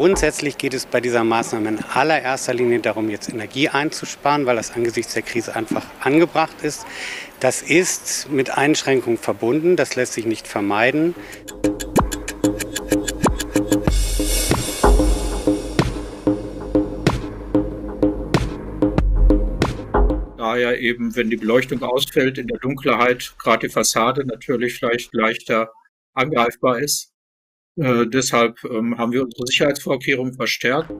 Grundsätzlich geht es bei dieser Maßnahme in allererster Linie darum, jetzt Energie einzusparen, weil das angesichts der Krise einfach angebracht ist. Das ist mit Einschränkungen verbunden, das lässt sich nicht vermeiden. Daher eben, wenn die Beleuchtung ausfällt, in der Dunkelheit gerade die Fassade natürlich vielleicht leichter angreifbar ist. Äh, deshalb ähm, haben wir unsere Sicherheitsvorkehrungen verstärkt.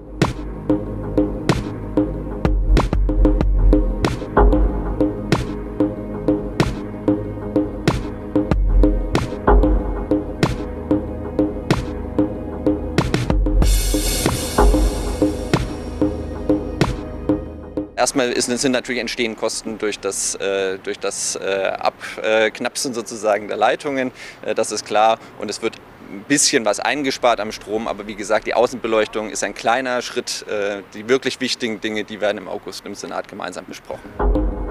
Erstmal ist, sind natürlich entstehen Kosten durch das, äh, durch das äh, Abknapsen sozusagen der Leitungen, äh, das ist klar. Und es wird ein bisschen was eingespart am Strom, aber wie gesagt, die Außenbeleuchtung ist ein kleiner Schritt. Äh, die wirklich wichtigen Dinge, die werden im August im Senat gemeinsam besprochen.